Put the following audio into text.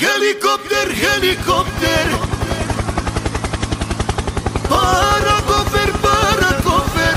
Helikopter, helikopter.